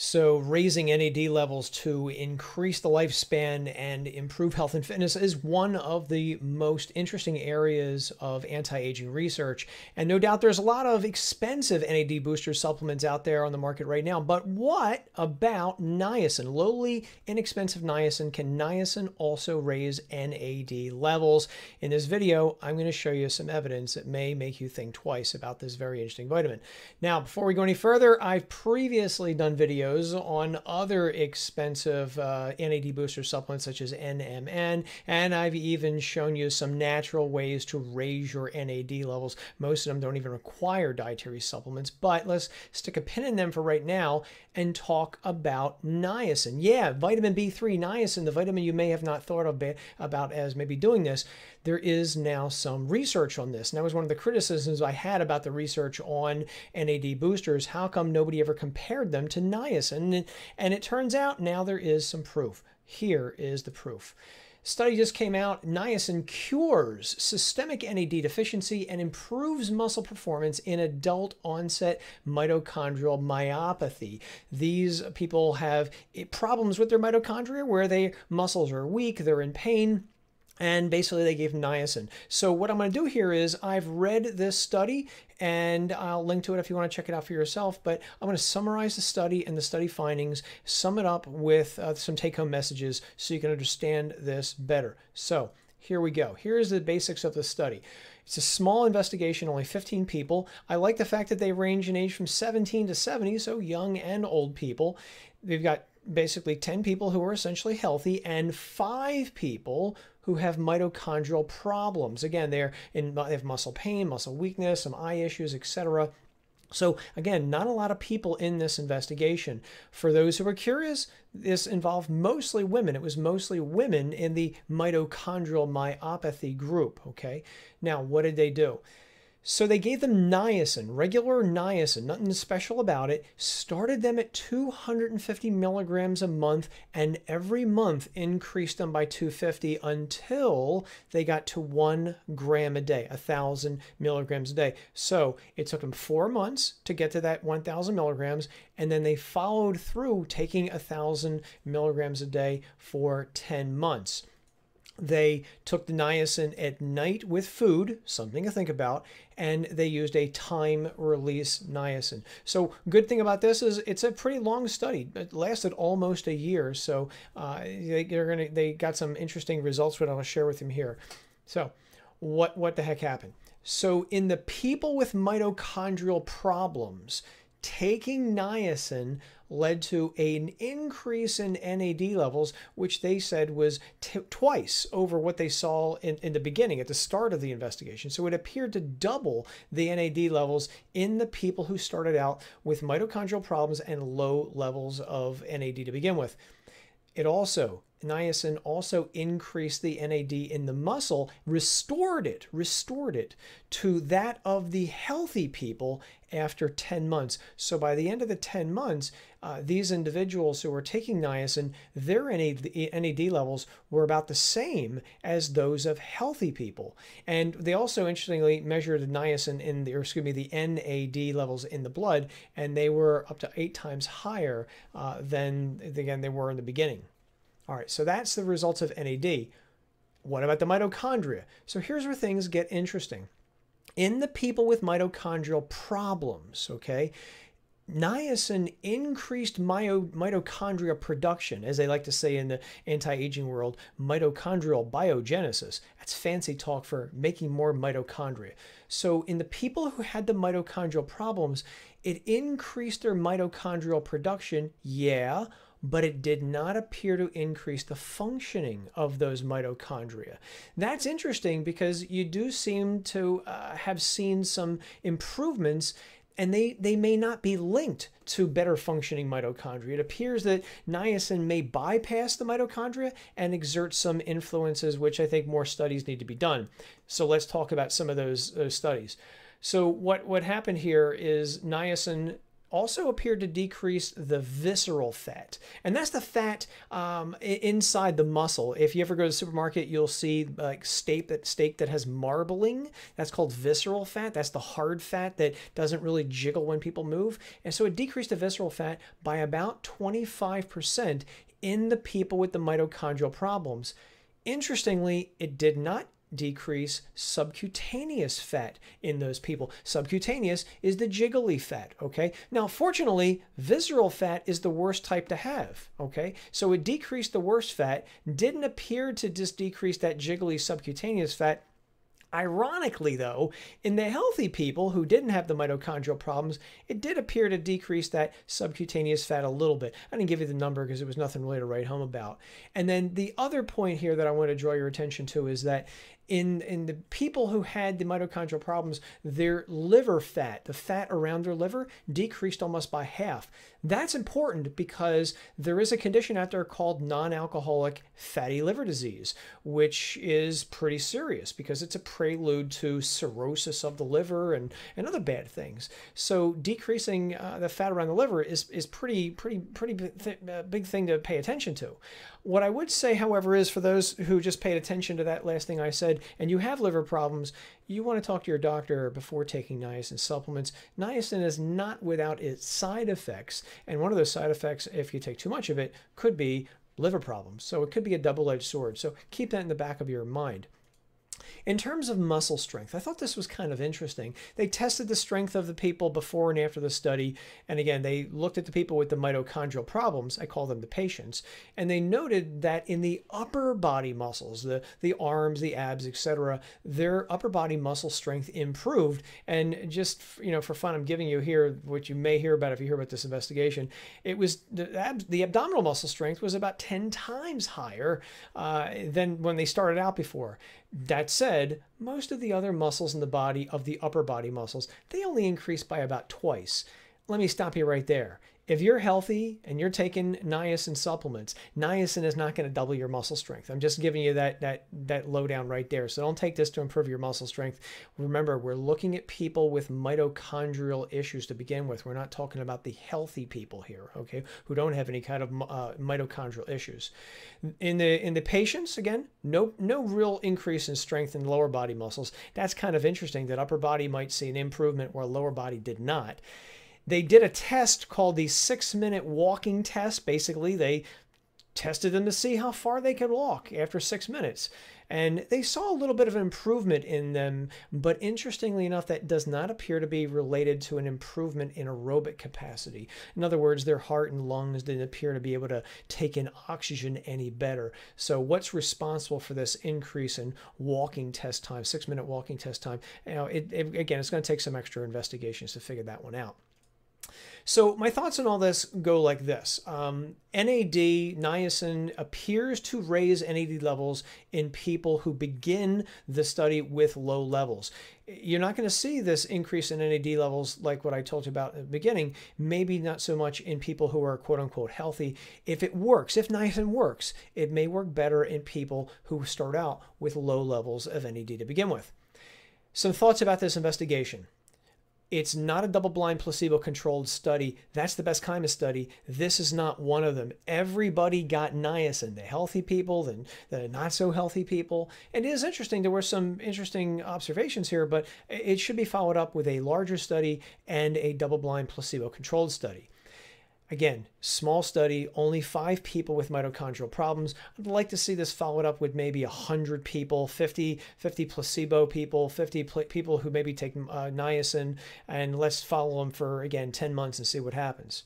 So, raising NAD levels to increase the lifespan and improve health and fitness is one of the most interesting areas of anti aging research. And no doubt there's a lot of expensive NAD booster supplements out there on the market right now. But what about niacin? Lowly, inexpensive niacin. Can niacin also raise NAD levels? In this video, I'm going to show you some evidence that may make you think twice about this very interesting vitamin. Now, before we go any further, I've previously done videos videos on other expensive uh, NAD booster supplements such as NMN, and I've even shown you some natural ways to raise your NAD levels. Most of them don't even require dietary supplements, but let's stick a pin in them for right now and talk about niacin. Yeah, vitamin B3, niacin, the vitamin you may have not thought of about as maybe doing this. There is now some research on this. And that was one of the criticisms I had about the research on NAD boosters. How come nobody ever compared them to niacin? And it turns out now there is some proof. Here is the proof. Study just came out. Niacin cures systemic NAD deficiency and improves muscle performance in adult onset mitochondrial myopathy. These people have problems with their mitochondria where their muscles are weak, they're in pain and basically they gave niacin. So what I'm going to do here is I've read this study and I'll link to it if you want to check it out for yourself. But I'm going to summarize the study and the study findings, sum it up with uh, some take-home messages so you can understand this better. So here we go. Here's the basics of the study. It's a small investigation, only 15 people. I like the fact that they range in age from 17 to 70, so young and old people. They've got basically 10 people who are essentially healthy and five people who have mitochondrial problems. Again, they're in, they have muscle pain, muscle weakness, some eye issues, etc. So again, not a lot of people in this investigation. For those who are curious, this involved mostly women. It was mostly women in the mitochondrial myopathy group, okay? Now, what did they do? So they gave them niacin, regular niacin, nothing special about it, started them at 250 milligrams a month, and every month increased them by 250 until they got to one gram a day, 1,000 milligrams a day. So it took them four months to get to that 1,000 milligrams, and then they followed through taking 1,000 milligrams a day for 10 months. They took the niacin at night with food, something to think about, and they used a time release niacin. So, good thing about this is it's a pretty long study. It lasted almost a year, so uh, they, gonna they got some interesting results, which I'll share with them here. So, what what the heck happened? So, in the people with mitochondrial problems, taking niacin led to an increase in NAD levels, which they said was twice over what they saw in, in the beginning, at the start of the investigation. So it appeared to double the NAD levels in the people who started out with mitochondrial problems and low levels of NAD to begin with. It also niacin also increased the NAD in the muscle, restored it, restored it to that of the healthy people after 10 months. So by the end of the 10 months, uh, these individuals who were taking niacin, their NAD, levels were about the same as those of healthy people. And they also interestingly measured niacin in the, or excuse me, the NAD levels in the blood, and they were up to eight times higher uh, than, again, they were in the beginning. All right, so that's the results of NAD. What about the mitochondria? So here's where things get interesting. In the people with mitochondrial problems, okay, niacin increased mitochondria production, as they like to say in the anti aging world, mitochondrial biogenesis. That's fancy talk for making more mitochondria. So, in the people who had the mitochondrial problems, it increased their mitochondrial production, yeah, but it did not appear to increase the functioning of those mitochondria. That's interesting because you do seem to uh, have seen some improvements and they, they may not be linked to better functioning mitochondria. It appears that niacin may bypass the mitochondria and exert some influences, which I think more studies need to be done. So let's talk about some of those, those studies. So what, what happened here is niacin also appeared to decrease the visceral fat. And that's the fat um, inside the muscle. If you ever go to the supermarket, you'll see like steak that steak that has marbling. That's called visceral fat. That's the hard fat that doesn't really jiggle when people move. And so it decreased the visceral fat by about 25% in the people with the mitochondrial problems. Interestingly, it did not decrease subcutaneous fat in those people. Subcutaneous is the jiggly fat, okay? Now, fortunately, visceral fat is the worst type to have, okay? So it decreased the worst fat, didn't appear to just decrease that jiggly subcutaneous fat, Ironically, though, in the healthy people who didn't have the mitochondrial problems, it did appear to decrease that subcutaneous fat a little bit. I didn't give you the number because it was nothing really to write home about. And then the other point here that I want to draw your attention to is that in in the people who had the mitochondrial problems, their liver fat, the fat around their liver, decreased almost by half. That's important because there is a condition out there called non-alcoholic fatty liver disease, which is pretty serious because it's a prelude to cirrhosis of the liver and, and other bad things. So decreasing uh, the fat around the liver is is pretty pretty pretty uh, big thing to pay attention to. What I would say, however, is for those who just paid attention to that last thing I said, and you have liver problems, you want to talk to your doctor before taking niacin supplements. Niacin is not without its side effects, and one of those side effects, if you take too much of it, could be liver problems. So it could be a double edged sword. So keep that in the back of your mind. In terms of muscle strength, I thought this was kind of interesting. They tested the strength of the people before and after the study. And again, they looked at the people with the mitochondrial problems. I call them the patients. And they noted that in the upper body muscles, the, the arms, the abs, etc., their upper body muscle strength improved. And just, you know, for fun, I'm giving you here what you may hear about if you hear about this investigation. It was the, the abdominal muscle strength was about 10 times higher uh, than when they started out before. That said, most of the other muscles in the body of the upper body muscles, they only increase by about twice. Let me stop you right there. If you're healthy and you're taking niacin supplements, niacin is not going to double your muscle strength. I'm just giving you that that that lowdown right there. So don't take this to improve your muscle strength. Remember, we're looking at people with mitochondrial issues to begin with. We're not talking about the healthy people here, okay, who don't have any kind of uh, mitochondrial issues. In the in the patients, again, no no real increase in strength in lower body muscles. That's kind of interesting. That upper body might see an improvement where lower body did not they did a test called the six minute walking test. Basically, they tested them to see how far they could walk after six minutes. And they saw a little bit of improvement in them, but interestingly enough, that does not appear to be related to an improvement in aerobic capacity. In other words, their heart and lungs didn't appear to be able to take in oxygen any better. So, what's responsible for this increase in walking test time, six minute walking test time? You know, it, it, again, it's going to take some extra investigations to figure that one out. So my thoughts on all this go like this. Um, NAD, niacin, appears to raise NAD levels in people who begin the study with low levels. You're not going to see this increase in NAD levels like what I told you about at the beginning, maybe not so much in people who are quote unquote healthy. If it works, if niacin works, it may work better in people who start out with low levels of NAD to begin with. Some thoughts about this investigation. It's not a double blind placebo controlled study. That's the best kind of study. This is not one of them. Everybody got niacin, the healthy people, the, the not so healthy people. And it is interesting. There were some interesting observations here, but it should be followed up with a larger study and a double blind placebo controlled study. Again, small study, only five people with mitochondrial problems. I'd like to see this followed up with maybe 100 people, 50, 50 placebo people, 50 pl- people who maybe take uh, niacin, and let's follow them for, again, 10 months and see what happens.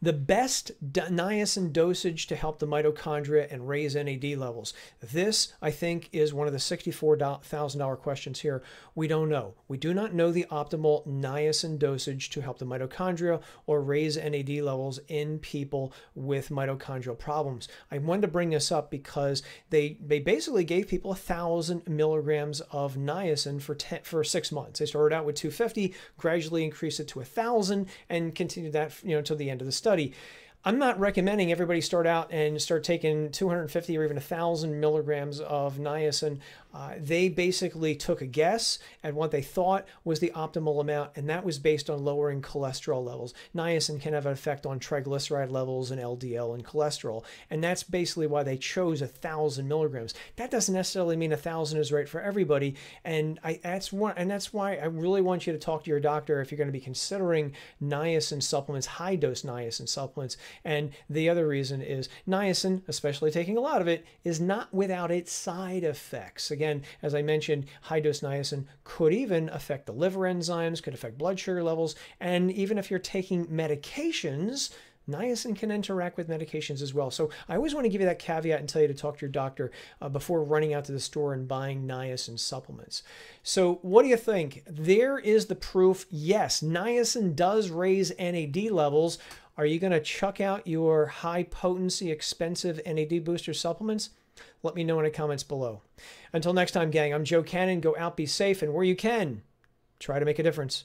The best niacin dosage to help the mitochondria and raise NAD levels. This, I think, is one of the $64,000 questions here. We don't know. We do not know the optimal niacin dosage to help the mitochondria or raise NAD levels in people with mitochondrial problems. I wanted to bring this up because they, they basically gave people 1,000 milligrams of niacin for, ten, for six months. They started out with 250, gradually increased it to 1,000, and continued that you know, until the end of the study study. I'm not recommending everybody start out and start taking 250 or even 1,000 milligrams of niacin. Uh, they basically took a guess at what they thought was the optimal amount, and that was based on lowering cholesterol levels. Niacin can have an effect on triglyceride levels and LDL and cholesterol, and that's basically why they chose a thousand milligrams. That doesn't necessarily mean a thousand is right for everybody, and I that's one, and that's why I really want you to talk to your doctor if you're going to be considering niacin supplements, high dose niacin supplements. And the other reason is niacin, especially taking a lot of it, is not without its side effects. Again, as I mentioned, high dose niacin could even affect the liver enzymes, could affect blood sugar levels, and even if you're taking medications, niacin can interact with medications as well. So I always want to give you that caveat and tell you to talk to your doctor uh, before running out to the store and buying niacin supplements. So what do you think? There is the proof. Yes, niacin does raise NAD levels. Are you going to chuck out your high potency, expensive NAD booster supplements? Let me know in the comments below. Until next time, gang, I'm Joe Cannon. Go out, be safe, and where you can, try to make a difference.